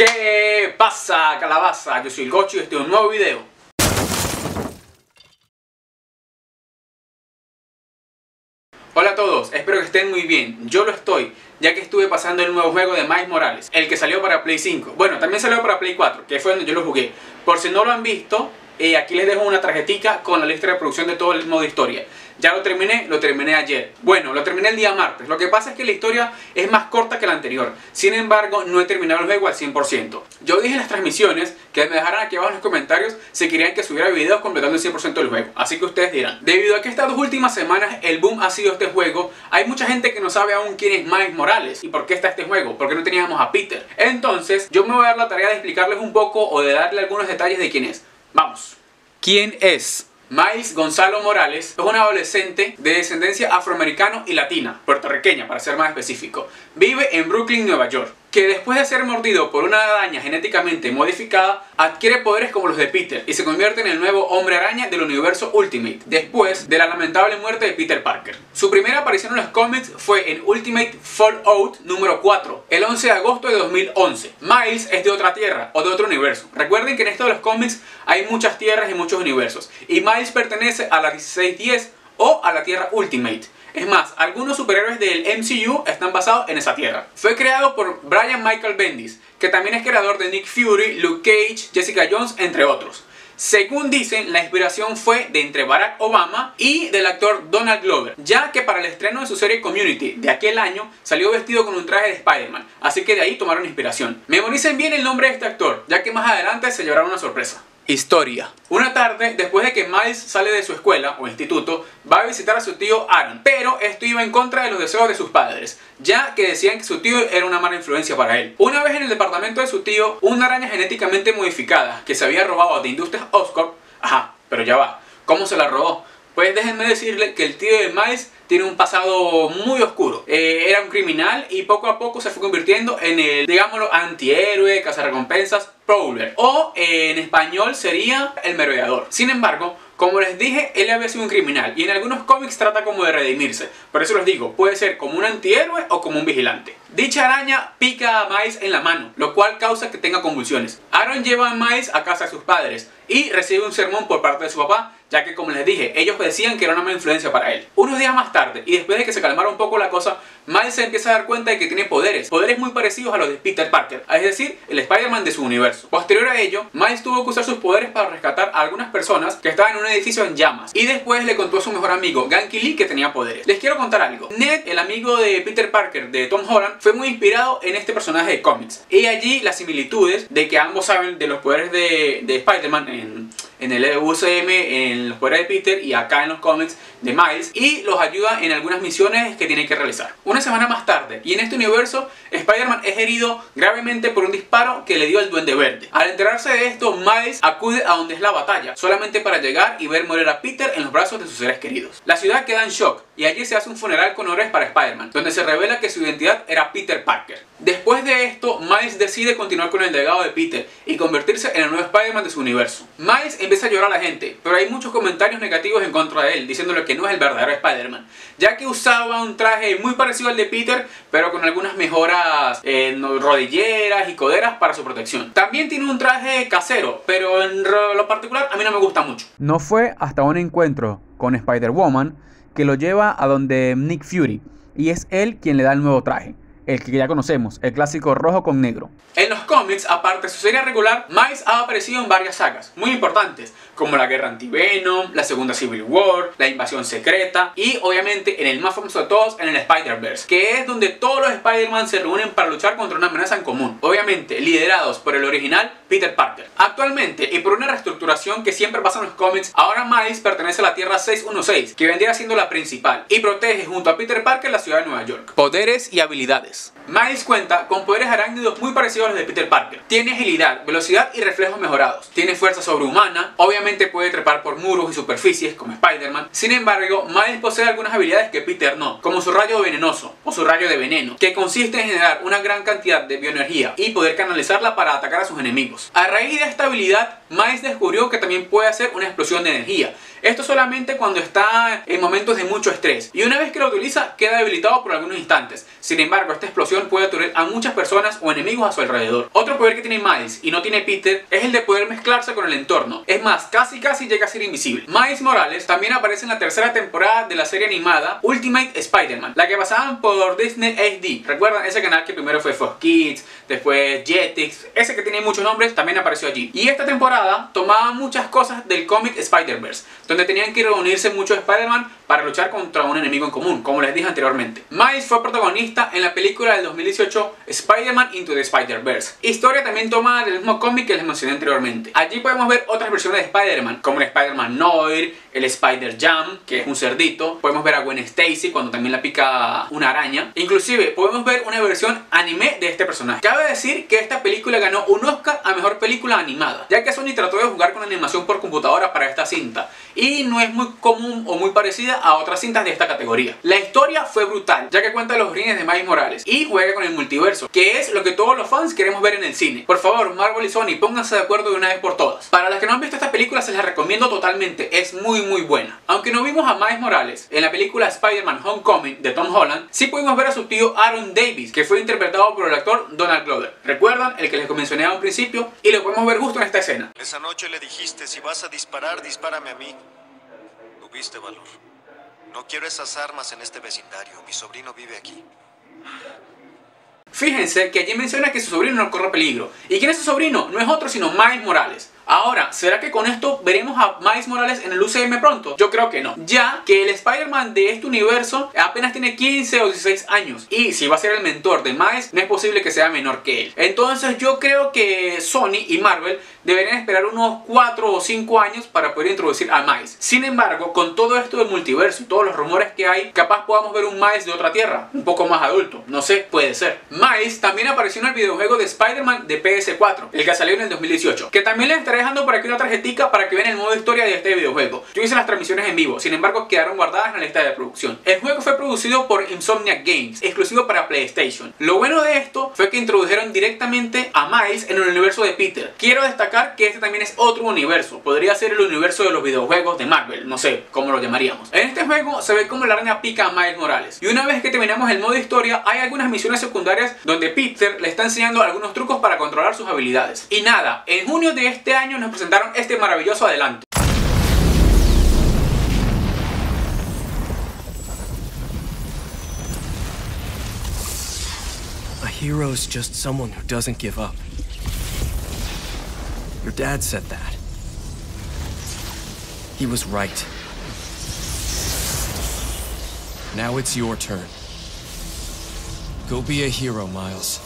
¿Qué pasa, calabaza? Yo soy el Gocho y este es un nuevo video. Hola a todos, espero que estén muy bien. Yo lo estoy, ya que estuve pasando el nuevo juego de Miles Morales, el que salió para Play 5. Bueno, también salió para Play 4, que fue donde yo lo jugué. Por si no lo han visto, eh, aquí les dejo una tarjetita con la lista de reproducción de todo el modo historia. Ya lo terminé, lo terminé ayer. Bueno, lo terminé el día martes. Lo que pasa es que la historia es más corta que la anterior. Sin embargo, no he terminado el juego al 100%. Yo dije en las transmisiones que me dejaran aquí abajo en los comentarios si querían que subiera videos completando el 100% del juego. Así que ustedes dirán. Debido a que estas dos últimas semanas el boom ha sido este juego, hay mucha gente que no sabe aún quién es Miles Morales y por qué está este juego, porque no teníamos a Peter. Entonces, yo me voy a dar la tarea de explicarles un poco o de darle algunos detalles de quién es. Vamos. ¿Quién es? Miles Gonzalo Morales es un adolescente de descendencia afroamericano y latina, puertorriqueña para ser más específico. Vive en Brooklyn, Nueva York que después de ser mordido por una araña genéticamente modificada, adquiere poderes como los de Peter y se convierte en el nuevo hombre araña del universo Ultimate, después de la lamentable muerte de Peter Parker. Su primera aparición en los cómics fue en Ultimate Fallout número 4, el 11 de agosto de 2011. Miles es de otra tierra o de otro universo. Recuerden que en esto de los cómics hay muchas tierras y muchos universos, y Miles pertenece a la 1610 o a la Tierra Ultimate. Es más, algunos superhéroes del MCU están basados en esa tierra. Fue creado por Brian Michael Bendis, que también es creador de Nick Fury, Luke Cage, Jessica Jones, entre otros. Según dicen, la inspiración fue de entre Barack Obama y del actor Donald Glover, ya que para el estreno de su serie Community de aquel año salió vestido con un traje de Spider-Man, así que de ahí tomaron inspiración. Memoricen bien el nombre de este actor, ya que más adelante se llevará una sorpresa. Historia. Una tarde, después de que Miles sale de su escuela o instituto, va a visitar a su tío Aaron, pero esto iba en contra de los deseos de sus padres, ya que decían que su tío era una mala influencia para él. Una vez en el departamento de su tío, una araña genéticamente modificada que se había robado de Industrias Oscorp, ajá, pero ya va, ¿cómo se la robó? Pues déjenme decirle que el tío de Miles tiene un pasado muy oscuro. Eh, era un criminal y poco a poco se fue convirtiendo en el, digámoslo, antihéroe, cazarrecompensas, Prowler. O eh, en español sería el merodeador. Sin embargo, como les dije, él había sido un criminal y en algunos cómics trata como de redimirse. Por eso les digo, puede ser como un antihéroe o como un vigilante. Dicha araña pica a Miles en la mano, lo cual causa que tenga convulsiones. Aaron lleva a Miles a casa de sus padres y recibe un sermón por parte de su papá, ya que como les dije, ellos decían que era una mala influencia para él. Unos días más tarde, y después de que se calmara un poco la cosa, Miles se empieza a dar cuenta de que tiene poderes, poderes muy parecidos a los de Peter Parker, es decir, el Spider-Man de su universo. Posterior a ello, Miles tuvo que usar sus poderes para rescatar a algunas personas que estaban en un edificio en llamas, y después le contó a su mejor amigo, Ganky Lee, que tenía poderes. Les quiero contar algo. Ned, el amigo de Peter Parker de Tom Holland, fue muy inspirado en este personaje de cómics. Y allí las similitudes de que ambos saben de los poderes de, de Spider-Man en en el UCM, en los poderes de Peter y acá en los cómics de Miles y los ayuda en algunas misiones que tienen que realizar. Una semana más tarde, y en este universo, Spider-Man es herido gravemente por un disparo que le dio el Duende Verde. Al enterarse de esto, Miles acude a donde es la batalla, solamente para llegar y ver morir a Peter en los brazos de sus seres queridos. La ciudad queda en shock y allí se hace un funeral con honores para Spider-Man, donde se revela que su identidad era Peter Parker. Después de esto, Miles decide continuar con el legado de Peter y convertirse en el nuevo Spider-Man de su universo. Miles empieza a llorar la gente, pero hay muchos comentarios negativos en contra de él, diciéndole que no es el verdadero Spider-Man, ya que usaba un traje muy parecido al de Peter, pero con algunas mejoras en rodilleras y coderas para su protección. También tiene un traje casero, pero en lo particular a mí no me gusta mucho. No fue hasta un encuentro con Spider-Woman que lo lleva a donde Nick Fury, y es él quien le da el nuevo traje el que ya conocemos, el clásico rojo con negro. En los cómics, aparte de su serie regular, Miles ha aparecido en varias sagas muy importantes, como la Guerra Anti-Venom, la Segunda Civil War, la Invasión Secreta y obviamente en el más famoso de todos, en el Spider-Verse, que es donde todos los Spider-Man se reúnen para luchar contra una amenaza en común, obviamente liderados por el original Peter Parker. Actualmente, y por una reestructuración que siempre pasa en los cómics, ahora Miles pertenece a la Tierra 616, que vendría siendo la principal, y protege junto a Peter Parker la ciudad de Nueva York. Poderes y habilidades. Miles cuenta con poderes arácnidos muy parecidos a los de Peter Parker. Tiene agilidad, velocidad y reflejos mejorados. Tiene fuerza sobrehumana, obviamente puede trepar por muros y superficies como Spider-Man. Sin embargo, Miles posee algunas habilidades que Peter no, como su rayo venenoso o su rayo de veneno, que consiste en generar una gran cantidad de bioenergía y poder canalizarla para atacar a sus enemigos. A raíz de esta habilidad, Miles descubrió que también puede hacer una explosión de energía. Esto solamente cuando está en momentos de mucho estrés. Y una vez que lo utiliza, queda debilitado por algunos instantes. Sin embargo, esta explosión puede aturdir a muchas personas o enemigos a su alrededor. Otro poder que tiene Miles y no tiene Peter es el de poder mezclarse con el entorno. Es más, casi casi llega a ser invisible. Miles Morales también aparece en la tercera temporada de la serie animada Ultimate Spider-Man, la que pasaban por Disney HD. ¿Recuerdan ese canal que primero fue Fox Kids, después Jetix? Ese que tiene muchos nombres también apareció allí. Y esta temporada tomaba muchas cosas del cómic Spider-Verse, donde tenían que reunirse muchos Spider-Man para luchar contra un enemigo en común, como les dije anteriormente. Miles fue protagonista en la película del 2018 Spider-Man Into the Spider-Verse. Historia también tomada del mismo cómic que les mencioné anteriormente. Allí podemos ver otras versiones de Spider-Man, como el Spider-Man Noir, el Spider-Jam, que es un cerdito. Podemos ver a Gwen Stacy cuando también la pica una araña. Inclusive podemos ver una versión anime de este personaje. Cabe decir que esta película ganó un Oscar a Mejor Película Animada, ya que Sony trató de jugar con animación por computadora para esta cinta. Y no es muy común o muy parecida a otras cintas de esta categoría. La historia fue brutal, ya que cuenta los orígenes de Miles Morales y juega con el multiverso, que es lo que todos los fans queremos ver en el cine. Por favor, Marvel y Sony, pónganse de acuerdo de una vez por todas. Para los que no han visto esta película, se las recomiendo totalmente, es muy muy buena. Aunque no vimos a Miles Morales en la película Spider-Man Homecoming de Tom Holland, sí pudimos ver a su tío Aaron Davis, que fue interpretado por el actor Donald Glover. ¿Recuerdan? El que les mencioné a un principio, y lo podemos ver justo en esta escena. Esa noche le dijiste, si vas a disparar, dispárame a mí. Tuviste valor. No quiero esas armas en este vecindario. Mi sobrino vive aquí. Fíjense que allí menciona que su sobrino no corre peligro. ¿Y quién es su sobrino? No es otro sino Miles Morales. Ahora, ¿será que con esto veremos a Miles Morales en el UCM pronto? Yo creo que no, ya que el Spider-Man de este universo apenas tiene 15 o 16 años y si va a ser el mentor de Miles, no es posible que sea menor que él. Entonces yo creo que Sony y Marvel deberían esperar unos 4 o 5 años para poder introducir a Miles. Sin embargo, con todo esto del multiverso y todos los rumores que hay, capaz podamos ver un Miles de otra tierra, un poco más adulto, no sé, puede ser. Miles también apareció en el videojuego de Spider-Man de PS4, el que salió en el 2018, que también le estaré dejando por aquí una tarjetita para que vean el modo historia de este videojuego. Yo hice las transmisiones en vivo, sin embargo quedaron guardadas en la lista de producción. El juego fue producido por Insomniac Games, exclusivo para PlayStation. Lo bueno de esto fue que introdujeron directamente a Miles en el universo de Peter. Quiero destacar que este también es otro universo, podría ser el universo de los videojuegos de Marvel, no sé cómo lo llamaríamos. En este juego se ve como la araña pica a Miles Morales. Y una vez que terminamos el modo historia, hay algunas misiones secundarias donde Peter le está enseñando algunos trucos para controlar sus habilidades. Y nada, en junio de este año nos presentaron este maravilloso adelanto. A hero is just someone who doesn't give up. Your dad said that. He was right. Now it's your turn. Go be a hero, Miles.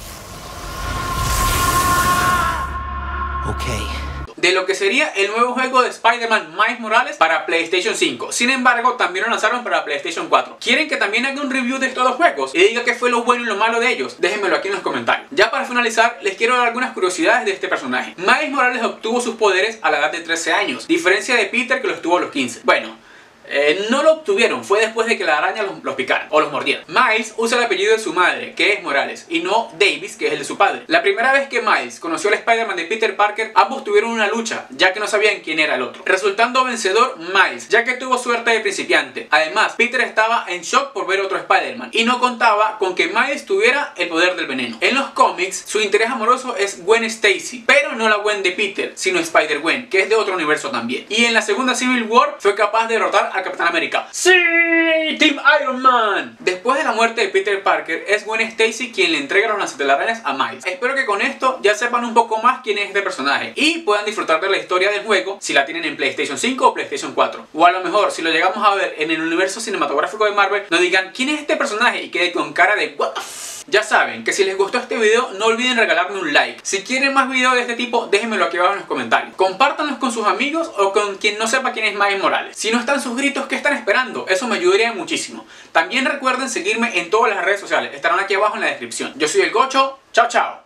Okay. De lo que sería el nuevo juego de Spider-Man Miles Morales para PlayStation 5. Sin embargo, también lo lanzaron para PlayStation 4. ¿Quieren que también haga un review de estos dos juegos? Y diga qué fue lo bueno y lo malo de ellos. Déjenmelo aquí en los comentarios. Ya para finalizar, les quiero dar algunas curiosidades de este personaje. Miles Morales obtuvo sus poderes a la edad de 13 años, diferencia de Peter que los tuvo a los 15. Bueno, eh, no lo obtuvieron, fue después de que la araña los, los picara o los mordiera. Miles usa el apellido de su madre, que es Morales, y no Davis, que es el de su padre. La primera vez que Miles conoció al Spider-Man de Peter Parker, ambos tuvieron una lucha, ya que no sabían quién era el otro. Resultando vencedor Miles, ya que tuvo suerte de principiante. Además, Peter estaba en shock por ver otro Spider-Man, y no contaba con que Miles tuviera el poder del veneno. En los cómics, su interés amoroso es Gwen Stacy, pero no la Gwen de Peter, sino Spider-Gwen, que es de otro universo también. Y en la segunda Civil War fue capaz de derrotar a Capitán América. ¡Sí! ¡Team Iron Man! Después de la muerte de Peter Parker, es Gwen Stacy quien le entrega los lanzatelarañas a Miles. Espero que con esto ya sepan un poco más quién es este personaje y puedan disfrutar de la historia del juego si la tienen en PlayStation 5 o PlayStation 4. O a lo mejor, si lo llegamos a ver en el universo cinematográfico de Marvel, nos digan quién es este personaje y quede con cara de what ya saben que si les gustó este video no olviden regalarme un like. Si quieren más videos de este tipo déjenmelo aquí abajo en los comentarios. Compártanlos con sus amigos o con quien no sepa quién es Miles Morales. Si no están suscritos, ¿qué están esperando? Eso me ayudaría muchísimo. También recuerden seguirme en todas las redes sociales. Estarán aquí abajo en la descripción. Yo soy el Gocho. Chao, chao.